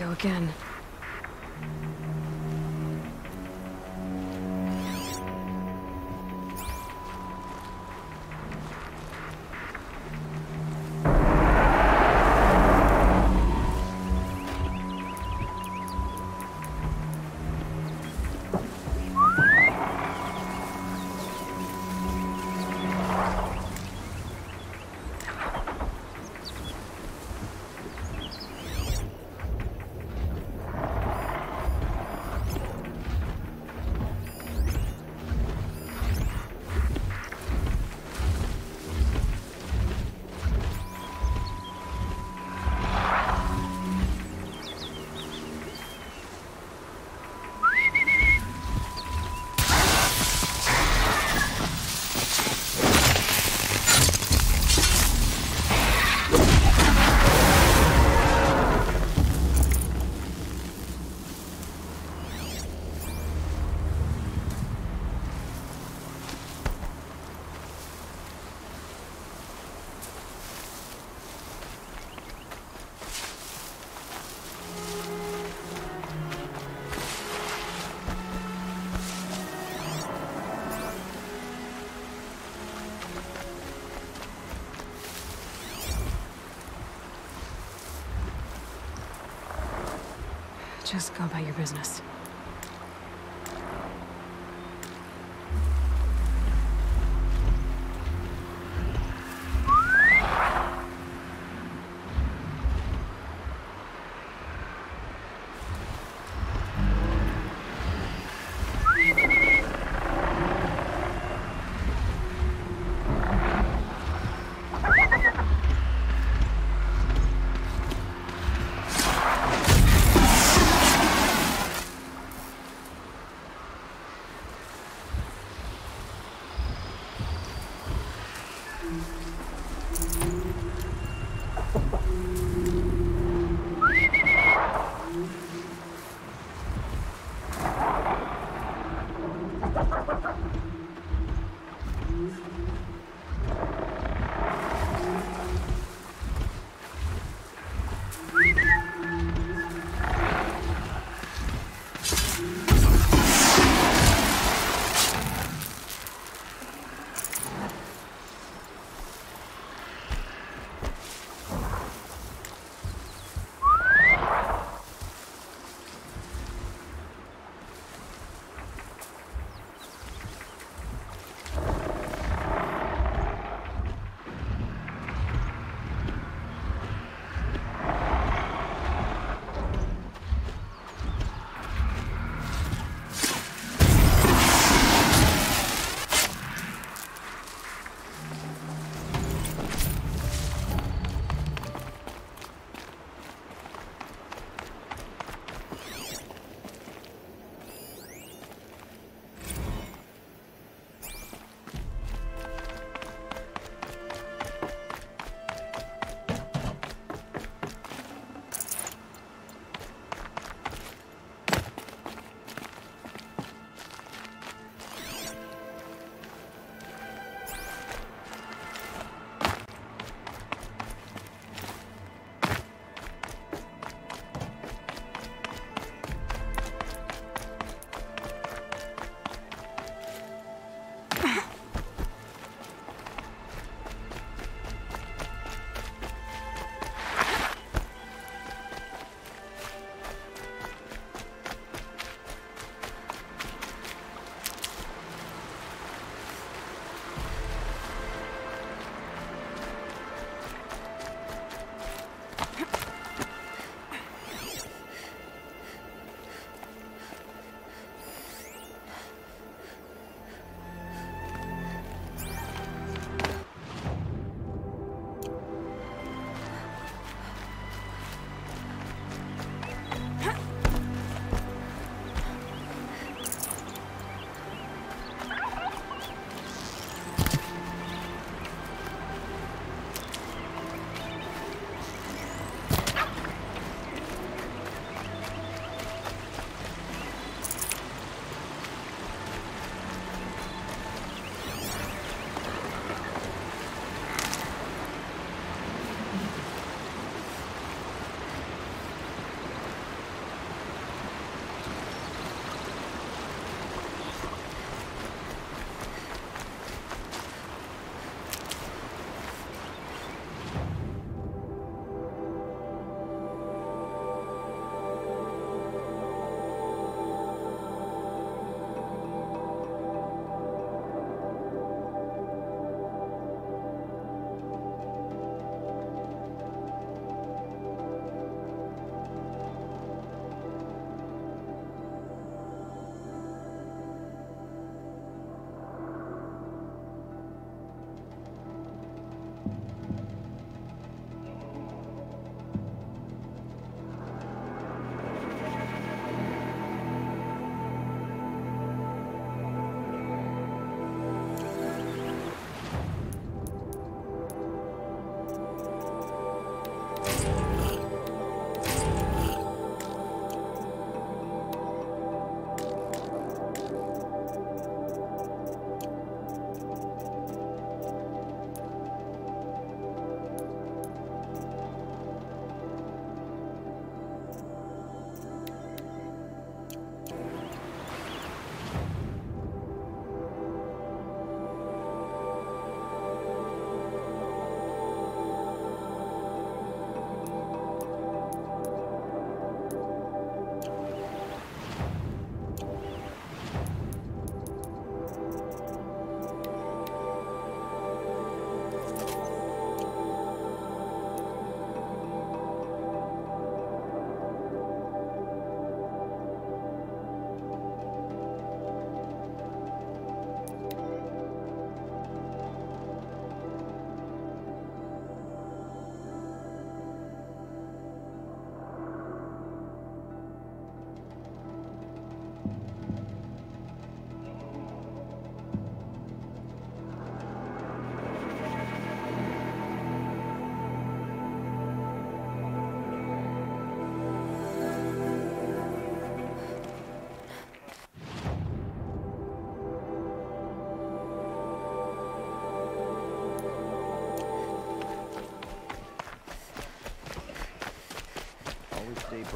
go again. Just go about your business.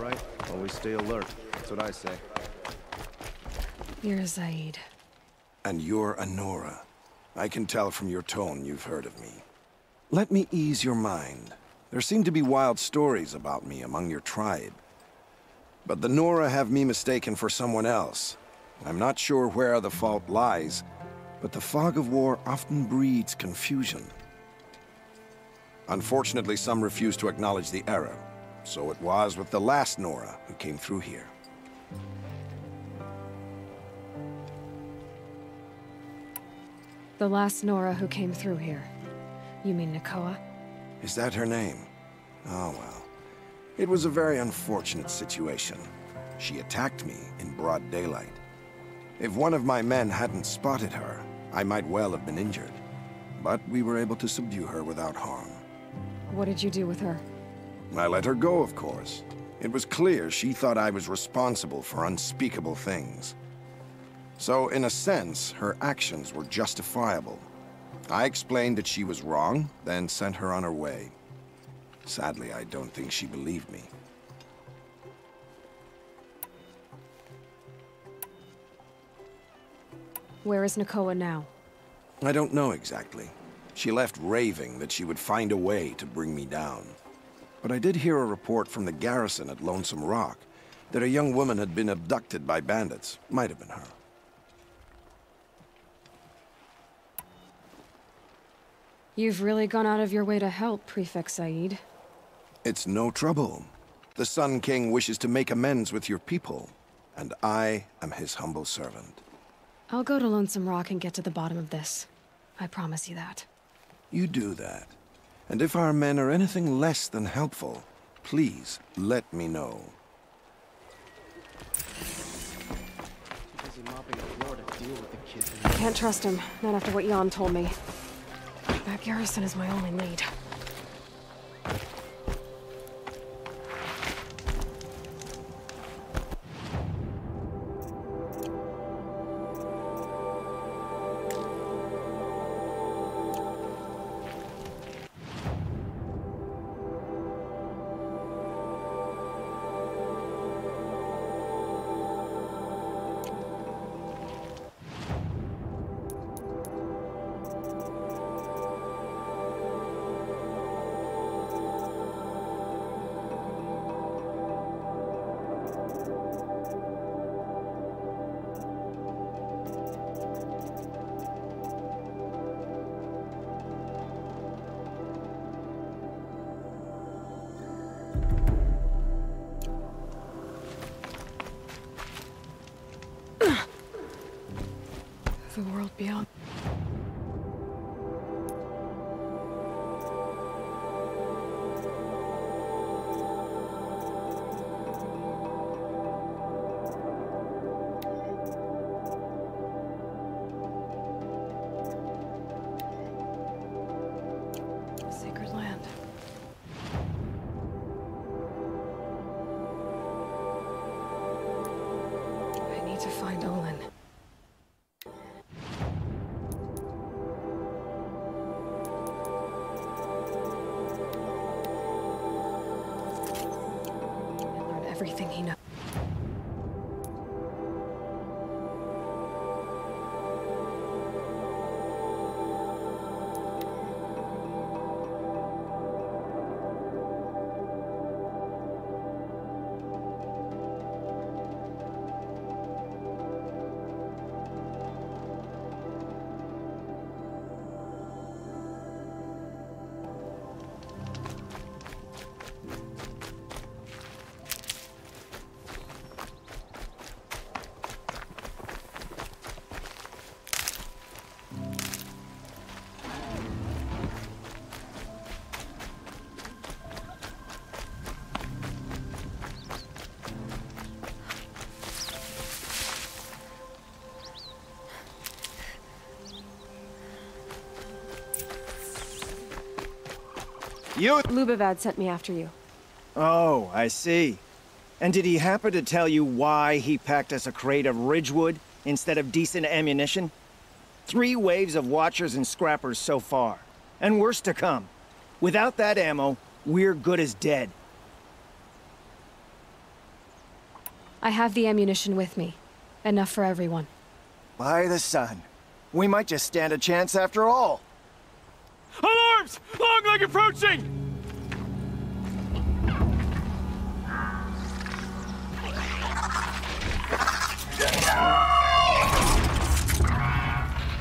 Right? Always stay alert. That's what I say. You're Zaid. And you're Anora. I can tell from your tone you've heard of me. Let me ease your mind. There seem to be wild stories about me among your tribe. But the Nora have me mistaken for someone else. I'm not sure where the fault lies, but the fog of war often breeds confusion. Unfortunately, some refuse to acknowledge the error. So it was with the last Nora who came through here. The last Nora who came through here. You mean Nakoa? Is that her name? Oh well. It was a very unfortunate situation. She attacked me in broad daylight. If one of my men hadn't spotted her, I might well have been injured. But we were able to subdue her without harm. What did you do with her? I let her go, of course. It was clear she thought I was responsible for unspeakable things. So, in a sense, her actions were justifiable. I explained that she was wrong, then sent her on her way. Sadly, I don't think she believed me. Where is Nakoa now? I don't know exactly. She left raving that she would find a way to bring me down. But I did hear a report from the garrison at Lonesome Rock that a young woman had been abducted by bandits. Might have been her. You've really gone out of your way to help, Prefect Zaid. It's no trouble. The Sun King wishes to make amends with your people, and I am his humble servant. I'll go to Lonesome Rock and get to the bottom of this. I promise you that. You do that. And if our men are anything less than helpful, please let me know. I Can't trust him, not after what Jan told me. That garrison is my only lead. World beyond. Sacred land. I need to find Olin. Everything he knows. You... Lubavad sent me after you. Oh, I see. And did he happen to tell you why he packed us a crate of Ridgewood instead of decent ammunition? Three waves of Watchers and Scrappers so far. And worse to come. Without that ammo, we're good as dead. I have the ammunition with me. Enough for everyone. By the sun. We might just stand a chance after all. Alarms! Longleg approaching!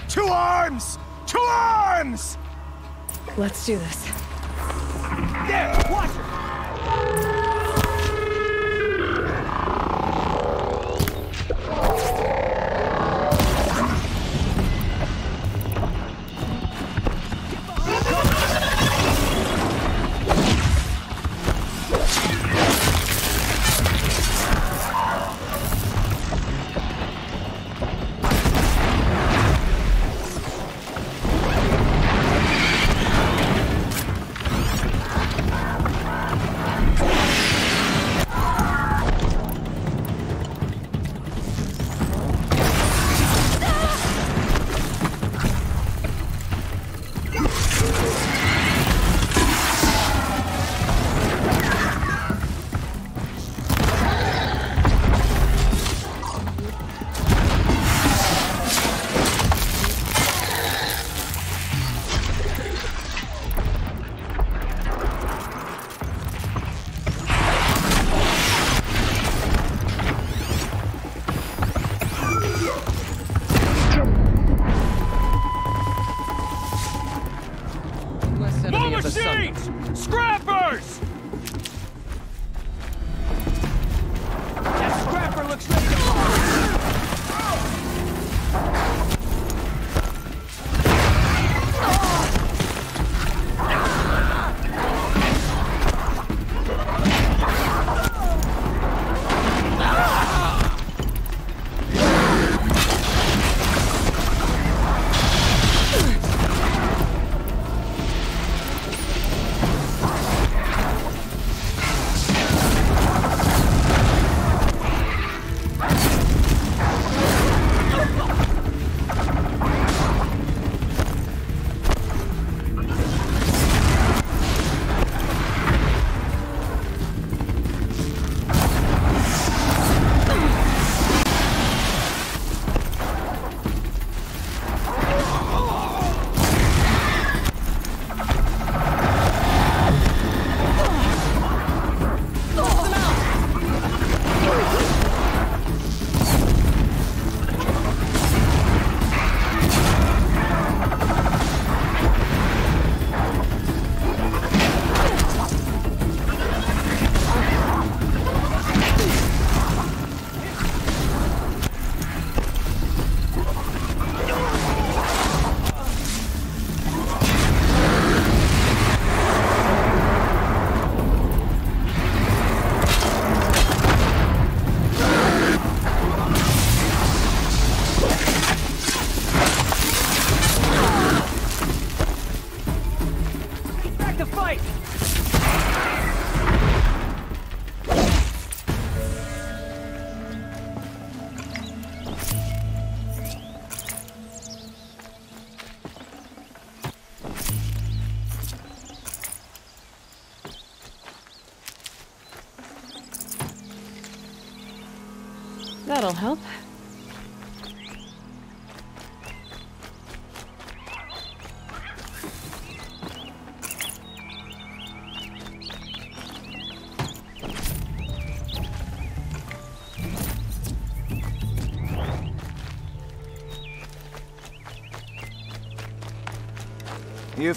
To arms! To arms! Let's do this. There, watch it!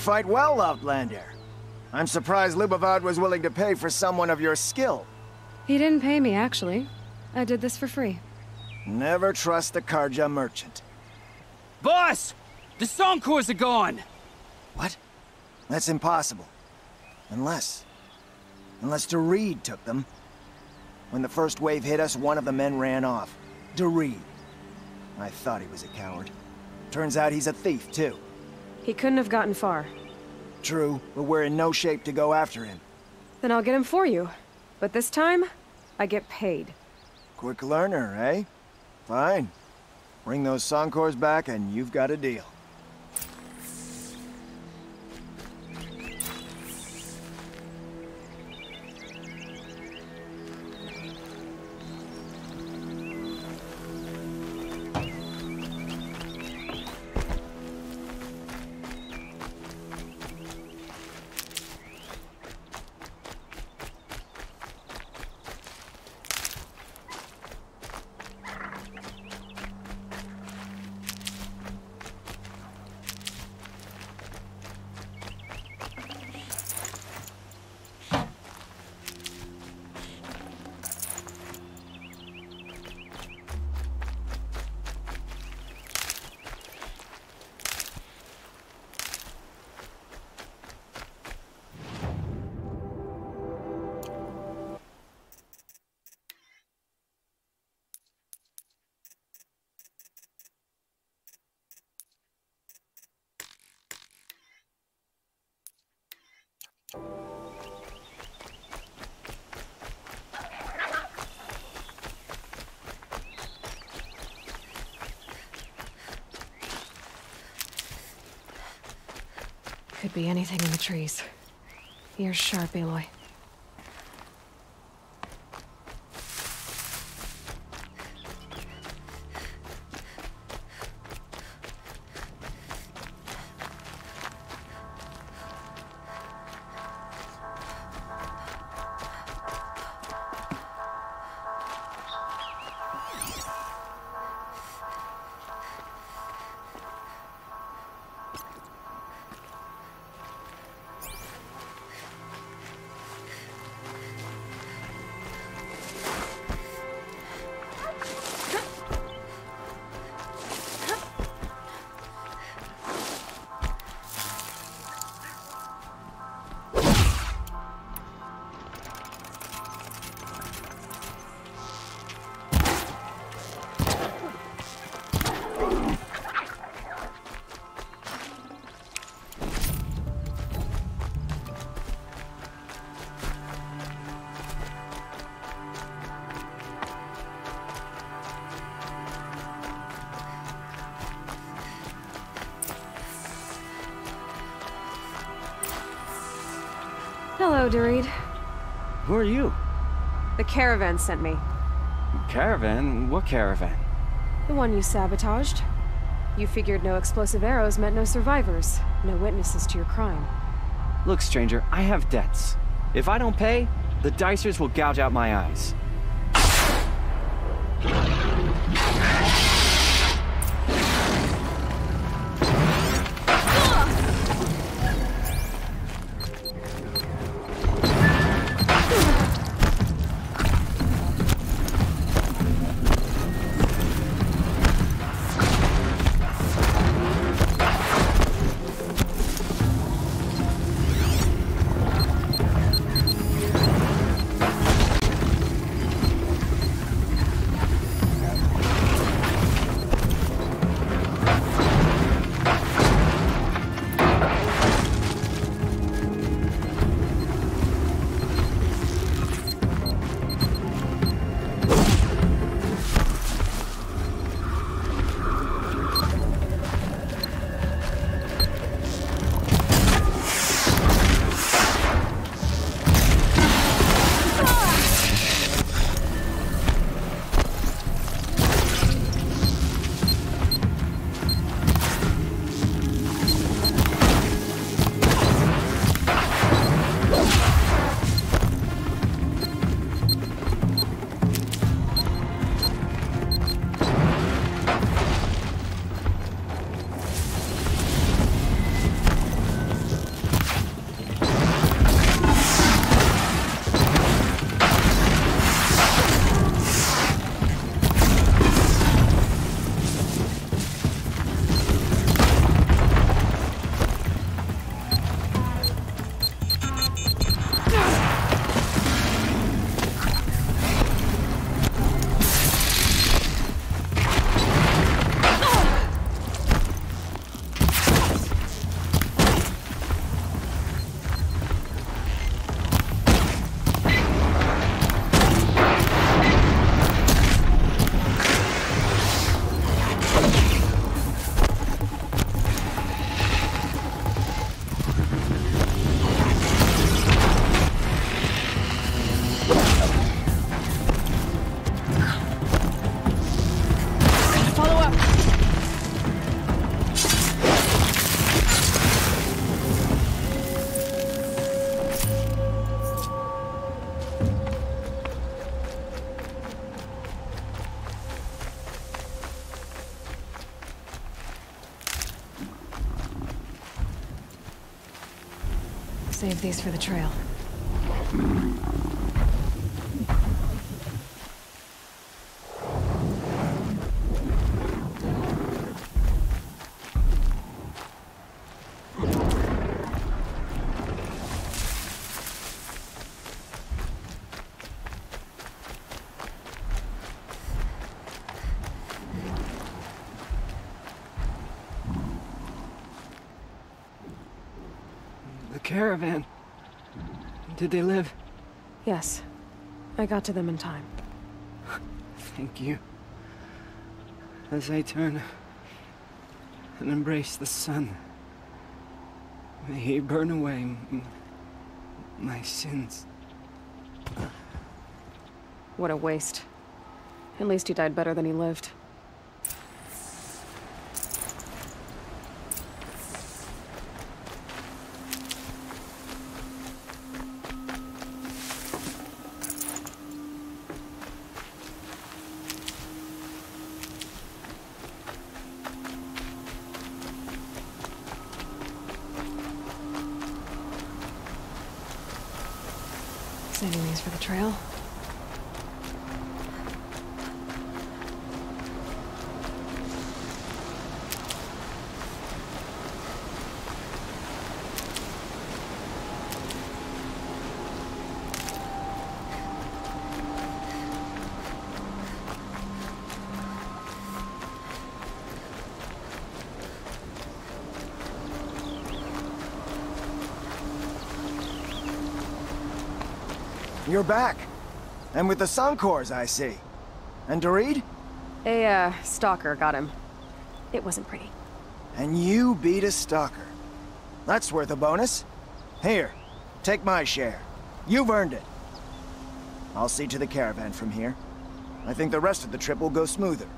Fight well, Outlander. I'm surprised Lubavad was willing to pay for someone of your skill. He didn't pay me, actually. I did this for free. Never trust the Carja merchant. Boss! The Songcores are gone! What? That's impossible. Unless... Unless Doreed took them. When the first wave hit us, one of the men ran off. Doreed. I thought he was a coward. Turns out he's a thief, too. He couldn't have gotten far. True, but we're in no shape to go after him. Then I'll get him for you. But this time, I get paid. Quick learner, eh? Fine. Bring those Songcores back and you've got a deal. Could be anything in the trees. Ears sharp, Aloy. Hello, Doreed. Who are you? The caravan sent me. Caravan? What caravan? The one you sabotaged. You figured no explosive arrows meant no survivors, no witnesses to your crime. Look, stranger, I have debts. If I don't pay, the Dicers will gouge out my eyes. Save these for the trail. Caravan. Did they live? Yes. I got to them in time. Thank you. As I turn and embrace the sun, May he burn away m- my sins. What a waste. At least he died better than he lived. These for the trail. Back. And with the Suncors, I see. And Doreed? A, uh, stalker got him. It wasn't pretty. And you beat a stalker. That's worth a bonus. Here, take my share. You've earned it. I'll see to the caravan from here. I think the rest of the trip will go smoother.